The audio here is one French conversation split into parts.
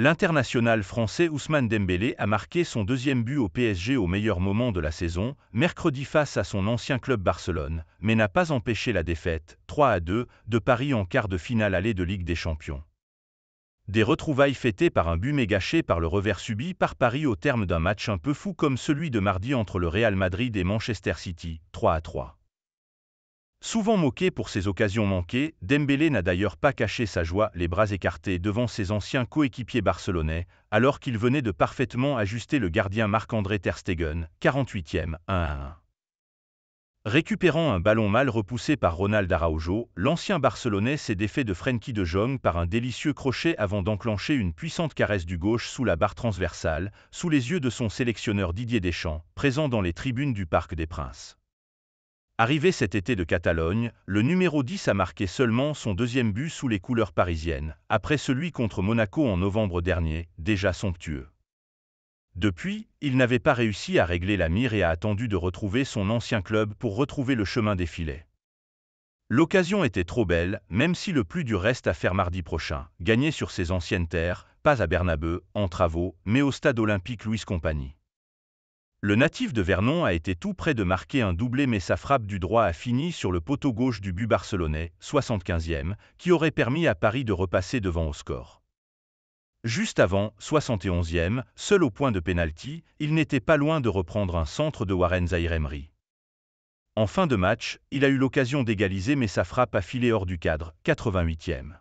L'international français Ousmane Dembélé a marqué son deuxième but au PSG au meilleur moment de la saison, mercredi face à son ancien club Barcelone, mais n'a pas empêché la défaite, 3 à 2, de Paris en quart de finale allée de Ligue des Champions. Des retrouvailles fêtées par un but mégaché par le revers subi par Paris au terme d'un match un peu fou comme celui de mardi entre le Real Madrid et Manchester City, 3 à 3. Souvent moqué pour ses occasions manquées, Dembélé n'a d'ailleurs pas caché sa joie, les bras écartés devant ses anciens coéquipiers barcelonais, alors qu'il venait de parfaitement ajuster le gardien Marc-André Ter Stegen, 48e, 1 à 1. Récupérant un ballon mal repoussé par Ronald Araujo, l'ancien Barcelonais s'est défait de Frenkie de Jong par un délicieux crochet avant d'enclencher une puissante caresse du gauche sous la barre transversale, sous les yeux de son sélectionneur Didier Deschamps, présent dans les tribunes du Parc des Princes. Arrivé cet été de Catalogne, le numéro 10 a marqué seulement son deuxième but sous les couleurs parisiennes, après celui contre Monaco en novembre dernier, déjà somptueux. Depuis, il n'avait pas réussi à régler la mire et a attendu de retrouver son ancien club pour retrouver le chemin des filets. L'occasion était trop belle, même si le plus dur reste à faire mardi prochain, gagner sur ses anciennes terres, pas à Bernabeu, en travaux, mais au stade olympique Louis Compagnie. Le natif de Vernon a été tout près de marquer un doublé mais sa frappe du droit a fini sur le poteau gauche du but barcelonais, 75e, qui aurait permis à Paris de repasser devant au score. Juste avant, 71e, seul au point de pénalty, il n'était pas loin de reprendre un centre de Warren Zaïre En fin de match, il a eu l'occasion d'égaliser mais sa frappe a filé hors du cadre, 88e.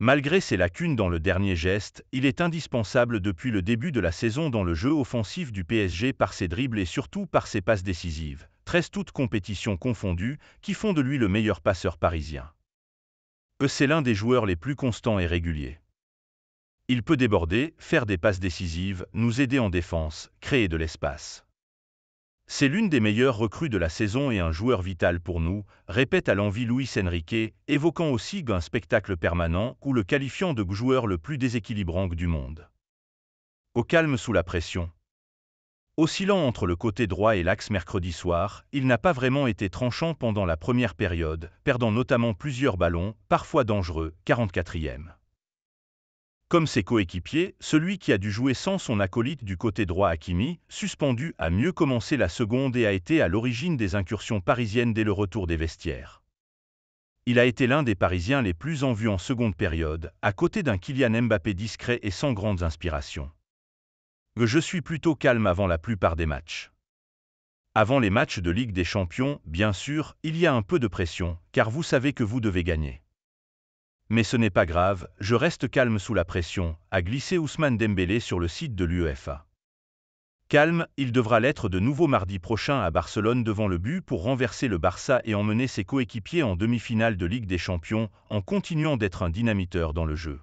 Malgré ses lacunes dans le dernier geste, il est indispensable depuis le début de la saison dans le jeu offensif du PSG par ses dribbles et surtout par ses passes décisives, 13 toutes compétitions confondues, qui font de lui le meilleur passeur parisien. C'est l'un des joueurs les plus constants et réguliers. Il peut déborder, faire des passes décisives, nous aider en défense, créer de l'espace. C'est l'une des meilleures recrues de la saison et un joueur vital pour nous, répète à l'envie Luis Enrique, évoquant aussi un spectacle permanent ou le qualifiant de joueur le plus déséquilibrant du monde. Au calme sous la pression. Oscillant entre le côté droit et l'axe mercredi soir, il n'a pas vraiment été tranchant pendant la première période, perdant notamment plusieurs ballons, parfois dangereux, 44e. Comme ses coéquipiers, celui qui a dû jouer sans son acolyte du côté droit Hakimi, suspendu, a mieux commencé la seconde et a été à l'origine des incursions parisiennes dès le retour des vestiaires. Il a été l'un des Parisiens les plus en vue en seconde période, à côté d'un Kylian Mbappé discret et sans grandes inspirations. Je suis plutôt calme avant la plupart des matchs. Avant les matchs de Ligue des Champions, bien sûr, il y a un peu de pression, car vous savez que vous devez gagner. Mais ce n'est pas grave, je reste calme sous la pression, a glissé Ousmane Dembélé sur le site de l'UEFA. Calme, il devra l'être de nouveau mardi prochain à Barcelone devant le but pour renverser le Barça et emmener ses coéquipiers en demi-finale de Ligue des Champions, en continuant d'être un dynamiteur dans le jeu.